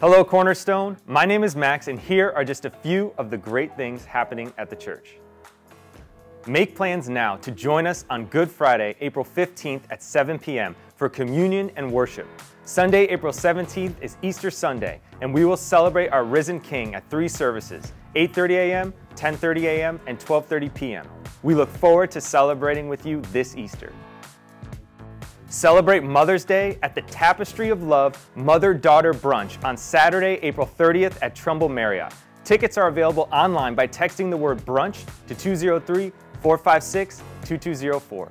Hello, Cornerstone. My name is Max, and here are just a few of the great things happening at the church. Make plans now to join us on Good Friday, April 15th at 7 p.m. for communion and worship. Sunday, April 17th is Easter Sunday, and we will celebrate our risen King at three services 8:30 a.m., 10:30 a.m., and 12:30 p.m. We look forward to celebrating with you this Easter. Celebrate Mother's Day at the Tapestry of Love Mother Daughter Brunch on Saturday, April 30th at Trumbull Marriott. Tickets are available online by texting the word brunch to 203 456 2204.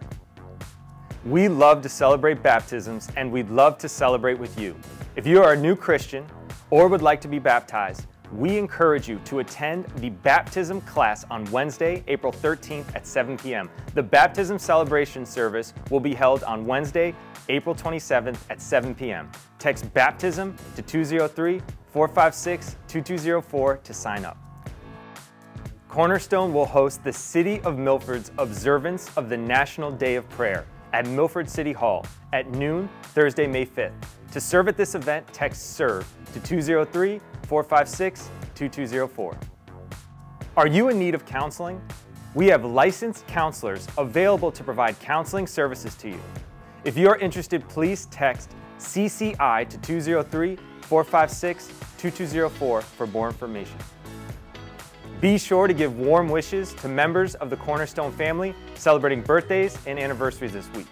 We love to celebrate baptisms and we'd love to celebrate with you. If you are a new Christian or would like to be baptized, we encourage you to attend the baptism class on Wednesday, April 13th at 7 p.m. The baptism celebration service will be held on Wednesday, April 27th at 7 p.m. Text baptism to 203 456 2204 to sign up. Cornerstone will host the City of Milford's observance of the National Day of Prayer at Milford City Hall at noon Thursday, May 5th. To serve at this event, text SERVE to 203 456 2204. Are you in need of counseling? We have licensed counselors available to provide counseling services to you. If you are interested, please text CCI to 203 456 2204 for more information. Be sure to give warm wishes to members of the Cornerstone family celebrating birthdays and anniversaries this week.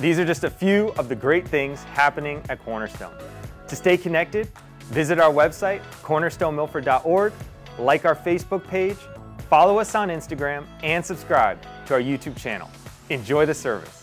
These are just a few of the great things happening at Cornerstone. To stay connected, visit our website, cornerstonemilford.org, like our Facebook page, follow us on Instagram, and subscribe to our YouTube channel. Enjoy the service.